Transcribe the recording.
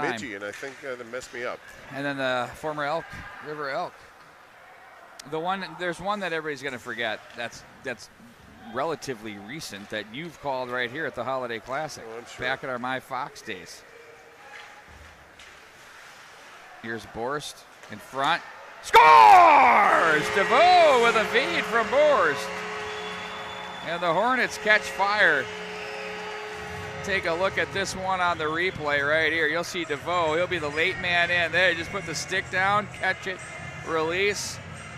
Midgey, and I think uh, that messed me up. And then the former Elk, River Elk. The one, there's one that everybody's going to forget. That's that's relatively recent that you've called right here at the Holiday Classic, Oh, sure. back at our My Fox days. Here's Borst in front. Scores! DeVoe with a feed from Borst. And the Hornets catch fire. Take a look at this one on the replay right here. You'll see DeVoe. He'll be the late man in. There, just put the stick down, catch it, release.